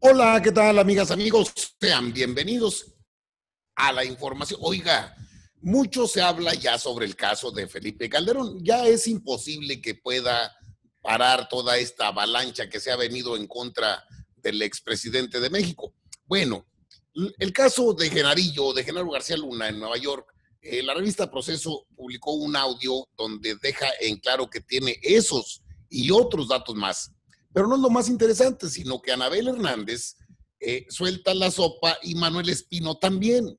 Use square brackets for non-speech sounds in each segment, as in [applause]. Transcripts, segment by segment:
Hola, ¿qué tal amigas, amigos? Sean bienvenidos a la información. Oiga, mucho se habla ya sobre el caso de Felipe Calderón. Ya es imposible que pueda parar toda esta avalancha que se ha venido en contra del expresidente de México. Bueno, el caso de Genarillo, de Genaro García Luna en Nueva York, eh, la revista Proceso publicó un audio donde deja en claro que tiene esos y otros datos más pero no es lo más interesante, sino que Anabel Hernández eh, suelta la sopa y Manuel Espino también.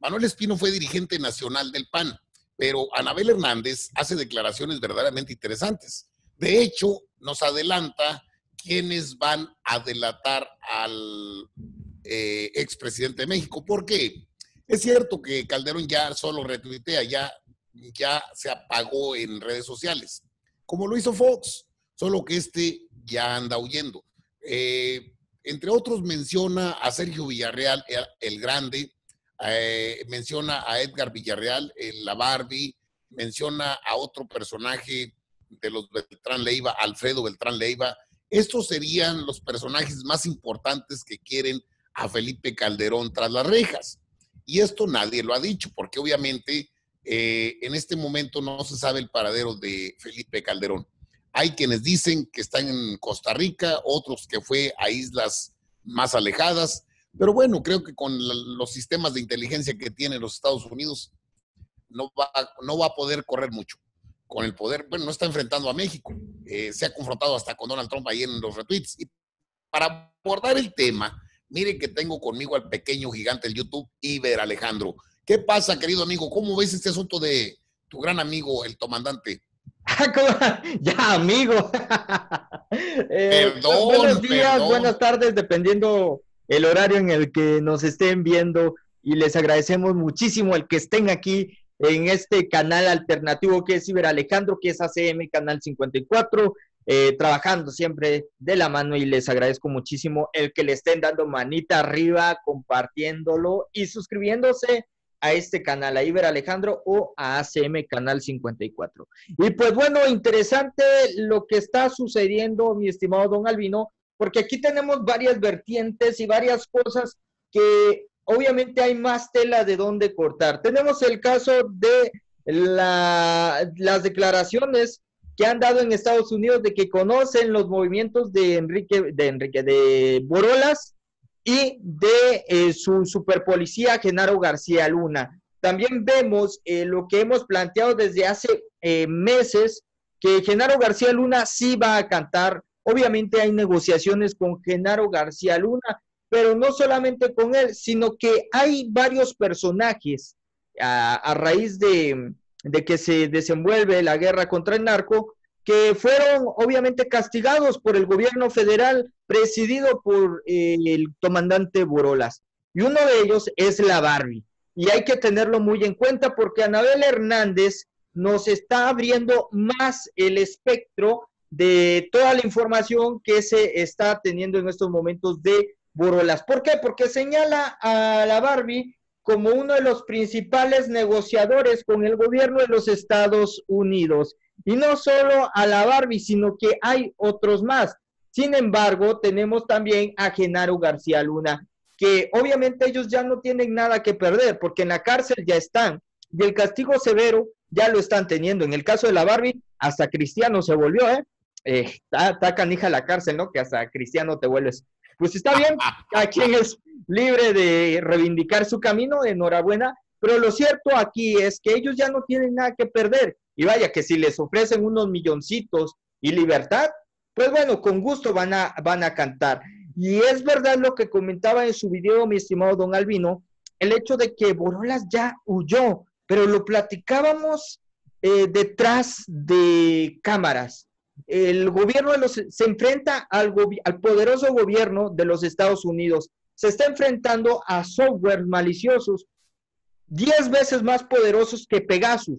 Manuel Espino fue dirigente nacional del PAN, pero Anabel Hernández hace declaraciones verdaderamente interesantes. De hecho, nos adelanta quiénes van a delatar al eh, expresidente de México. ¿Por qué? Es cierto que Calderón ya solo retuitea, ya, ya se apagó en redes sociales, como lo hizo Fox, solo que este ya anda huyendo. Eh, entre otros menciona a Sergio Villarreal, el, grande, eh, menciona a Edgar Villarreal, la Barbie, menciona a otro personaje de los Beltrán Leiva, Alfredo Beltrán Leiva. Estos serían los personajes más importantes que quieren a Felipe Calderón tras las rejas. Y esto nadie lo ha dicho, porque obviamente eh, en este momento no se sabe el paradero de Felipe Calderón. Hay quienes dicen que están en Costa Rica, otros que fue a islas más alejadas, pero bueno, creo que con los sistemas de inteligencia que tienen los Estados Unidos no va, no va a poder correr mucho. Con el poder, bueno, no está enfrentando a México, eh, se ha confrontado hasta con Donald Trump ahí en los retweets. Y para abordar el tema, mire que tengo conmigo al pequeño gigante del YouTube, Iber Alejandro. ¿Qué pasa, querido amigo? ¿Cómo ves este asunto de tu gran amigo, el comandante? [laughs] ya, amigo. [laughs] Eh, perdón, buenos días, buenas tardes, dependiendo el horario en el que nos estén viendo. Y les agradecemos muchísimo el que estén aquí en este canal alternativo que es Ciber Alejandro, que es ACM Canal 54, eh, trabajando siempre de la mano y les agradezco muchísimo el que le estén dando manita arriba, compartiéndolo y suscribiéndose a este canal, a Iber Alejandro o a ACM Canal 54. Y pues bueno, interesante lo que está sucediendo, mi estimado don Albino, porque aquí tenemos varias vertientes y varias cosas que obviamente hay más tela de dónde cortar. Tenemos el caso de las declaraciones que han dado en Estados Unidos de que conocen los movimientos de Enrique, de Enrique, de Borolas, y de eh, su superpolicía Genaro García Luna. También vemos eh, lo que hemos planteado desde hace eh, meses, que Genaro García Luna sí va a cantar. Obviamente hay negociaciones con Genaro García Luna, pero no solamente con él, sino que hay varios personajes a, raíz de, de que se desenvuelve la guerra contra el narco, que fueron obviamente castigados por el gobierno federal presidido por eh, el comandante Borolas. Y uno de ellos es la Barbie. Y hay que tenerlo muy en cuenta porque Anabel Hernández nos está abriendo más el espectro de toda la información que se está teniendo en estos momentos de Borolas. ¿Por qué? Porque señala a la Barbie como uno de los principales negociadores con el gobierno de los Estados Unidos. Y no solo a la Barbie, sino que hay otros más. Sin embargo, tenemos también a Genaro García Luna, que obviamente ellos ya no tienen nada que perder, porque en la cárcel ya están, y el castigo severo ya lo están teniendo. En el caso de la Barbie, hasta Cristiano se volvió, ¿eh? eh está, canija la cárcel, ¿no? Que hasta Cristiano te vuelves. Pues está bien, [laughs] a quien es libre de reivindicar su camino, enhorabuena, pero lo cierto aquí es que ellos ya no tienen nada que perder y vaya que si les ofrecen unos milloncitos y libertad, pues bueno, con gusto van a, van a cantar. Y es verdad lo que comentaba en su video, mi estimado don Albino, el hecho de que Borolas ya huyó, pero lo platicábamos eh, detrás de cámaras. El gobierno de los, se enfrenta al, al poderoso gobierno de los Estados Unidos, se está enfrentando a software maliciosos 10 veces más poderosos que Pegasus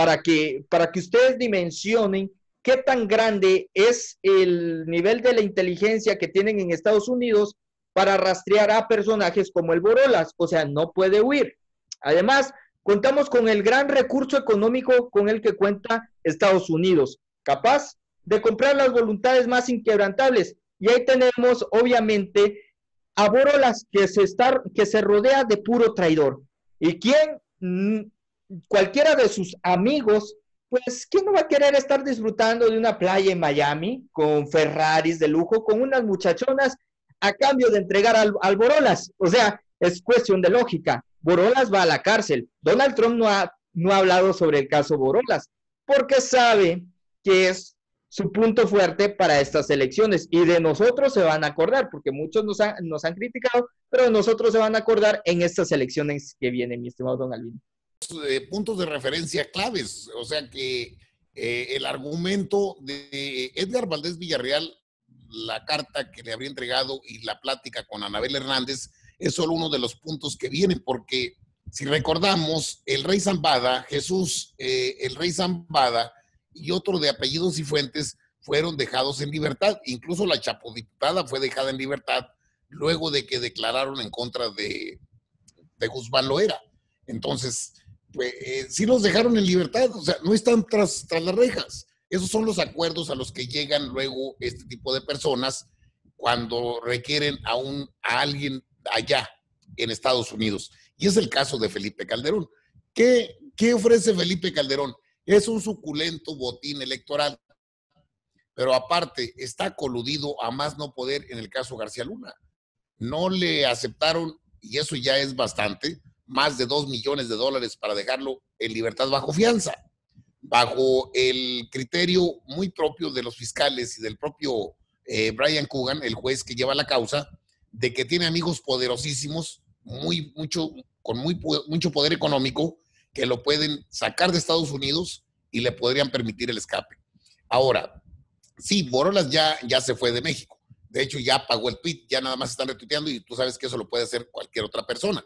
para que, para que ustedes dimensionen qué tan grande es el nivel de la inteligencia que tienen en Estados Unidos para rastrear a personajes como el Borolas, o sea, no puede huir. Además, contamos con el gran recurso económico con el que cuenta Estados Unidos, capaz de comprar las voluntades más inquebrantables. Y ahí tenemos, obviamente, a Borolas, que se, está, que se rodea de puro traidor. ¿Y quién? Cualquiera de sus amigos, pues, ¿quién no va a querer estar disfrutando de una playa en Miami con Ferraris de lujo, con unas muchachonas a cambio de entregar al, Borolas? O sea, es cuestión de lógica. Borolas va a la cárcel. Donald Trump no ha, no ha hablado sobre el caso Borolas porque sabe que es su punto fuerte para estas elecciones y de nosotros se van a acordar, porque muchos nos, nos han criticado, pero de nosotros se van a acordar en estas elecciones que vienen, mi estimado Don. Eh, puntos de referencia claves, o sea que eh, el argumento de Edgar Valdés Villarreal, la carta que le habría entregado y la plática con Anabel Hernández es solo uno de los puntos que vienen, porque si recordamos, el rey Zambada, Jesús, eh, el rey Zambada y otro de apellidos y fuentes fueron dejados en libertad. Incluso la chapodiputada fue dejada en libertad luego de que declararon en contra de, de Guzmán Loera. Entonces, pues, eh, sí los dejaron en libertad, o sea, no están tras, tras las rejas. Esos son los acuerdos a los que llegan luego este tipo de personas cuando requieren a, un, a alguien allá en Estados Unidos. Y es el caso de Felipe Calderón. ¿Qué, qué ofrece Felipe Calderón? Es un suculento botín electoral, pero aparte está coludido a más no poder en el caso García Luna. No le aceptaron, y eso ya es bastante, más de dos millones de dólares para dejarlo en libertad bajo fianza, bajo el criterio muy propio de los fiscales y del propio eh, Brian Coogan, el juez que lleva la causa, de que tiene amigos poderosísimos, muy, mucho, con muy, mucho poder económico, que lo pueden sacar de Estados Unidos y le podrían permitir el escape. Ahora, sí, Borolas ya, ya se fue de México. De hecho, ya pagó el tweet, ya nada más están retuiteando y tú sabes que eso lo puede hacer cualquier otra persona.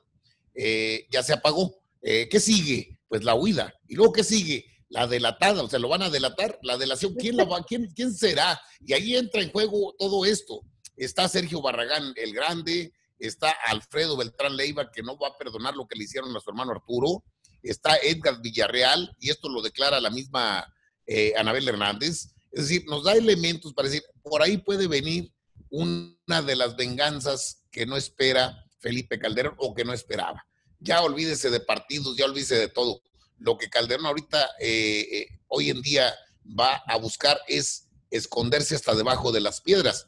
Eh, ya se apagó. Eh, ¿Qué sigue? Pues la huida. ¿Y luego qué sigue? La delatada, o sea, lo van a delatar. La delación, ¿quién, va, quién, quién será? Y ahí entra en juego todo esto. Está Sergio Barragán el Grande, está Alfredo Beltrán Leiva, que no va a perdonar lo que le hicieron a su hermano Arturo, está Edgar Villarreal, y esto lo declara la misma eh, Anabel Hernández. Es decir, nos da elementos para decir, por ahí puede venir una de las venganzas que no espera Felipe Calderón o que no esperaba. Ya olvídese de partidos, ya olvídese de todo. Lo que Calderón ahorita, eh, eh, hoy en día, va a buscar es esconderse hasta debajo de las piedras.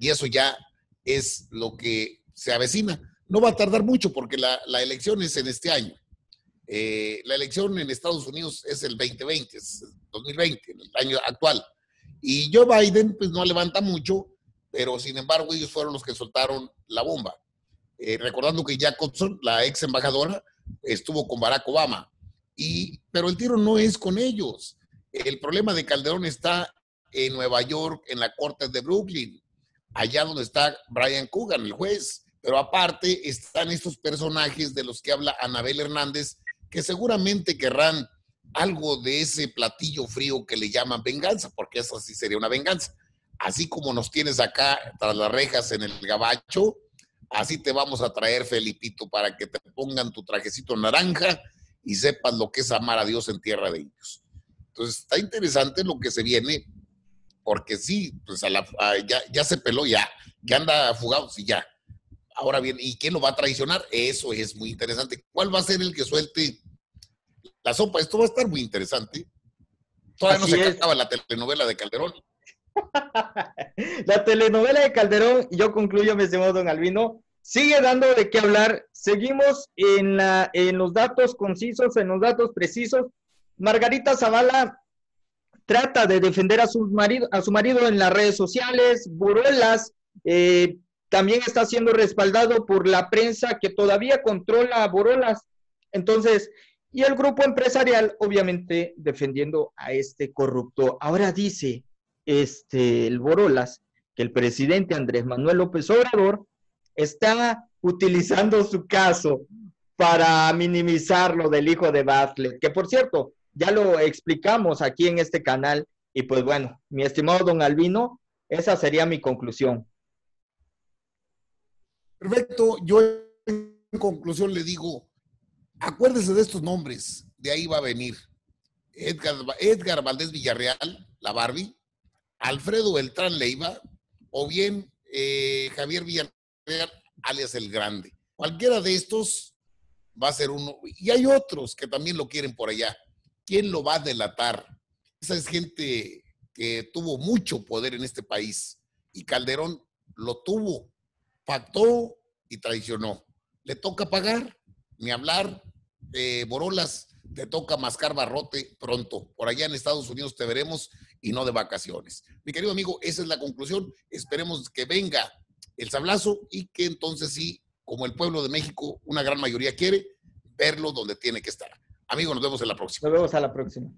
Y eso ya es lo que se avecina. No va a tardar mucho porque la, elección es en este año. Eh, la elección en Estados Unidos es el 2020, es 2020, el año actual. Y Joe Biden, pues no levanta mucho, pero sin embargo ellos fueron los que soltaron la bomba. Eh, recordando que Jacobson, la ex embajadora, estuvo con Barack Obama. Y, pero el tiro no es con ellos. El problema de Calderón está en Nueva York, en la corte de Brooklyn, allá donde está Brian Coogan, el juez. Pero aparte están estos personajes de los que habla Anabel Hernández, que seguramente querrán algo de ese platillo frío que le llaman venganza, porque eso sí sería una venganza. Así como nos tienes acá tras las rejas en el gabacho, así te vamos a traer, Felipito, para que te pongan tu trajecito naranja y sepas lo que es amar a Dios en tierra de ellos. Entonces, está interesante lo que se viene, porque sí, pues ya, ya se peló, ya, ya anda fugado, sí, ya. Ahora bien, ¿y quién lo va a traicionar? Eso es muy interesante. ¿Cuál va a ser el que suelte la sopa? Esto va a estar muy interesante. Todavía no se acaba la telenovela de Calderón. [laughs] la telenovela de Calderón, yo concluyo, mi estimado don Albino, sigue dando de qué hablar. Seguimos en, los datos concisos, en los datos precisos. Margarita Zavala trata de defender a su marido, a su marido en las redes sociales, Buruelas eh, también está siendo respaldado por la prensa que todavía controla a Borolas. Entonces, y el grupo empresarial, obviamente, defendiendo a este corrupto. Ahora dice este, el Borolas que el presidente Andrés Manuel López Obrador está utilizando su caso para minimizar lo del hijo de Bartlett, que por cierto, ya lo explicamos aquí en este canal. Y pues bueno, mi estimado don Albino, esa sería mi conclusión. Perfecto. Yo en conclusión le digo, acuérdese de estos nombres, de ahí va a venir. Edgar, Edgar Valdés Villarreal, la Barbie, Alfredo Beltrán Leiva, o bien eh, Javier Villarreal, alias el Grande. Cualquiera de estos va a ser uno. Y hay otros que también lo quieren por allá. ¿Quién lo va a delatar? Esa es gente que tuvo mucho poder en este país y Calderón lo tuvo, pactó y traicionó. Le toca pagar, ni hablar. Eh, Borolas, te toca mascar barrote pronto. Por allá en Estados Unidos te veremos y no de vacaciones. Mi querido amigo, esa es la conclusión. Esperemos que venga el sablazo y que entonces sí, como el pueblo de México, una gran mayoría quiere, verlo donde tiene que estar. Amigo, nos vemos en la próxima. Nos vemos a la próxima.